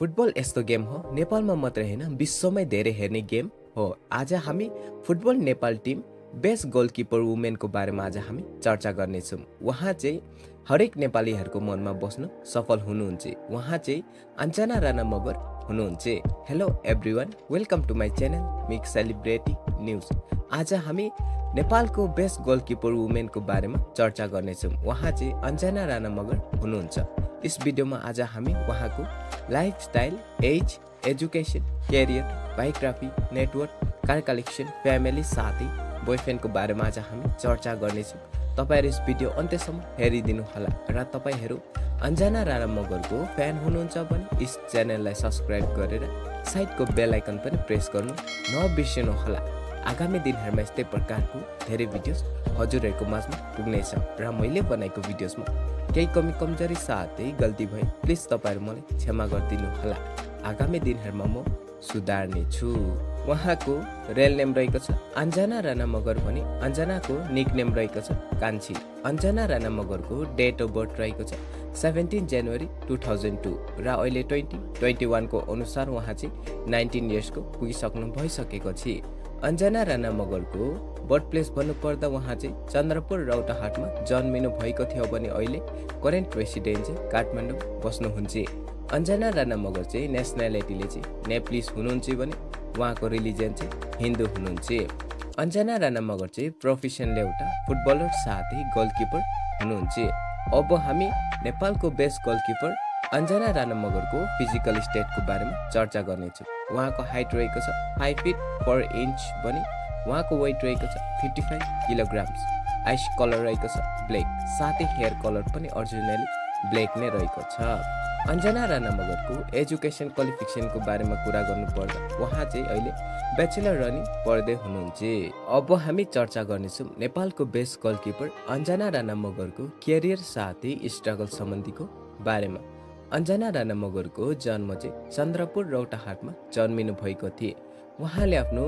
Football यस्तो game हो नेपालमा मात्रै होइन विश्वमै धेरै हेर्ने गेम हो। आज हामी football Nepal team best goalkeeper वुमेनको बारेमा आज हामी चर्चा गर्नेछौँ। उहाँ चाहिँ हरेक नेपालीहरूको मनमा बस्न सफल हुनुहुन्छ। उहाँ चाहिँ अञ्जना राणा मगर हुनुहुन्छ। Hello every one welcome to my channel Mick celebrity news आज हामी नेपालको बेस्ट गोलकिपर वुमेनको बारेमा चर्चा गर्नेछौँ। उहाँ चाहिँ अञ्जना राणा मगर हुनुहुन्छ। यस भिडियोमा आज हामी उहाँको lifestyle age education career biography network car collection family साथै बोयफ्रेन्डको बारेमा आज हामी चर्चा गर्नेछौँ। तपाईँहरू यस भिडियो अन्त्यसम्म हेरिदिनु होला र तपाईँहरू अन्जना राणा मगरको फ्यान हुनुहुन्छ भने यस च्यानललाई सब्सक्राइब गरेर साइडको बेल आइकन पनि प्रेस गर्नु नबिर्सिनु होला। आगामी दिनहरूमा यस्तै प्रकारको धेरै भिडियोज हजुरहरूको माझमा पुग्नेछ र मैले बनाएको भिडियोजमा केही कमी कमजोरी साथै गल्ती भए प्लिज तपाईँहरू मलाई क्षमा गरिदिनु होला आगामी दिनहरूमा म सुधार्ने छु। उहाँको रेल नेम रहेको छ अञ्जना राणा मगर भने अञ्जनाको निक नेम रहेको छ कान्छी। अञ्जना राणा मगरको डेट अफ बर्थ रहेको छ seventeen January two thousand two र अहिले ट्वेन्टी ट्वेन्टी वानको अनुसार उहाँ चाहिँ नाइन्टिन इयर्सको पुगिसक्नु भइसकेको छ। अञ्जना राणा मगरको बर्थ प्लेस भन्नुपर्दा उहाँ चाहिँ चन्द्रपुर रौटाहाटमा जन्मिनु भएको थियो भने अहिले करेन्ट रेसिडेन्ट चाहिँ काठमाडौँ बस्नुहुन्छ। अञ्जना राणा मगर चाहिँ नेसनालिटीले चाहिँ नेप्लिस हुनुहुन्छ भने उहाँको रिलिजन चाहिँ हिन्दू हुनुहुन्छ। अञ्जना राणा मगर चाहिँ प्रोफेसनले एउटा फुटबलर साथै गोलकिपर हुनुहुन्छ। अब हामी नेपालको बेस्ट गोलकिपर अञ्जना राणा मगरको फिजिकल स्टेटको बारेमा चर्चा गर्नेछु। उहाँको हाइट रहेको छ फाइभ फिट पर इन्च भने उहाँको वेट रहेको छ fifty five kilograms eyes colour रहेको छ ब्ल्याक साथै हेयर कलर पनि अरिजिनली ब्ल्याक नै रहेको छ। अञ्जना राणा मगरको एजुकेसन क्वालिफिकेसनको बारेमा कुरा गर्नुपर्दा उहाँ चाहिँ अहिले ब्याचलर रनिङ पढ्दै हुनुहुन्छ। अब हामी चर्चा गर्नेछौँ नेपालको बेस्ट गोलकिपर अञ्जना राणा मगरको क्यारियर साथै स्ट्रगल सम्बन्धीको बारेमा। अञ्जना राणा मगरको जन्म चाहिँ चन्द्रपुर रौटाहाटमा जन्मिनु भएको थिए। उहाँले आफ्नो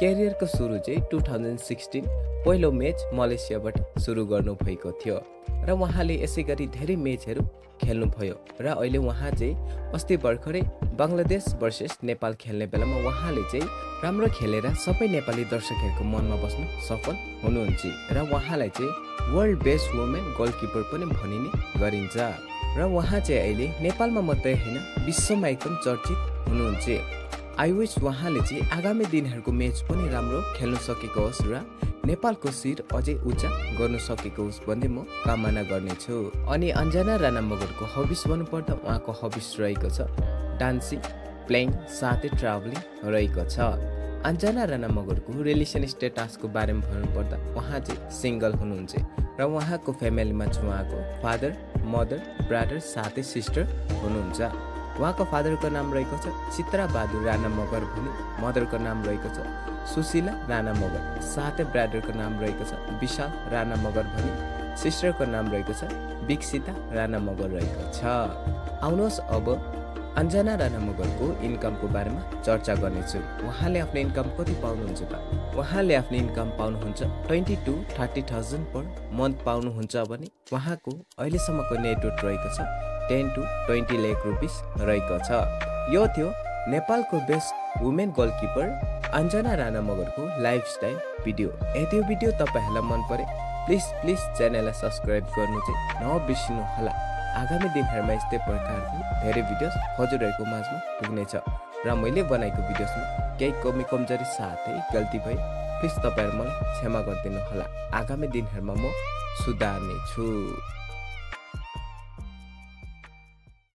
क्यारियरको सुरु चाहिँ टु थाउजन्ड सिक्सटिन पहिलो म्याच मलेसियाबाट सुरु गर्नुभएको थियो र उहाँले यसै गरी धेरै म्याचहरू खेल्नुभयो र अहिले उहाँ चाहिँ अस्ति भर्खरै बङ्गलादेश भर्सेस नेपाल खेल्ने बेलामा उहाँले चाहिँ राम्रो खेलेर सबै नेपाली दर्शकहरूको मनमा बस्न सफल हुनुहुन्छ र उहाँलाई चाहिँ वर्ल्ड बेस्ट वुमेन गोलकिपर पनि भनिने गरिन्छ। र उहाँ चाहिँ अहिले नेपालमा मात्रै होइन विश्वमा एकदम चर्चित हुनुहुन्छ। आई विस उहाँले चाहिँ आगामी दिनहरूको म्याच पनि राम्रो खेल्न सकेको होस् र नेपालको शिर अझै उच्च गर्न सकेको होस् भन्ने म कामना गर्नेछु। अनि अञ्जना राणा मगरको हबिस भन्नुपर्दा उहाँको हबिस रहेको छ डान्सिङ प्लेइङ साथै ट्राभलिङ रहेको छ। अञ्जना राणा मगरको रिलेसन स्टेटसको बारेमा भन्नुपर्दा उहाँ चाहिँ सिङ्गल हुनुहुन्छ। र उहाँको फ्यामिलीमा चाहिँ उहाँको फादर मदर ब्रादर साथै सिस्टर हुनुहुन्छ। उहाँको फादरको नाम रहेको छ चित्रा बहादुर राणा मगर भने मदरको नाम रहेको छ सुशीला राणा मगर। साथै ब्रादरको नाम रहेको छ विशाल राणा मगर भने सिस्टरको नाम रहेको छ विकसिता राणा मगर रहेको छ। आउनुहोस् अब अञ्जना राणा मगरको इन्कमको बारेमा चर्चा गर्नेछु। उहाँले आफ्नो इन्कम कति पाउनुहुन्छ त? उहाँले आफ्नो इन्कम पाउनुहुन्छ twenty to thirty thousand per month पाउनुहुन्छ भने उहाँको अहिलेसम्मको नेटवर्क रहेको छ ten to twenty lakh rupees रहेको छ। यो थियो नेपालको best women goalkeeper Anjana Rana मगरको लाइफस्टाइल भिडियो। यदि भिडियो तपाईँहरूलाई मन परे प्लिज प्लिज च्यानललाई सब्सक्राइब गर्नु चाहिँ नबिर्सिनु होला आगामी दिनहरूमा यस्तै प्रकारको धेरै भिडियोज हजुरहरूको माझमा पुग्नेछ र मैले बनाएको भिडियोजमा केही कमी कमजोरी साथै गल्ती भए प्लिज तपाईँहरू मलाई क्षमा गरिदिनु होला आगामी दिनहरूमा म सुधार्नेछु।